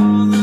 all the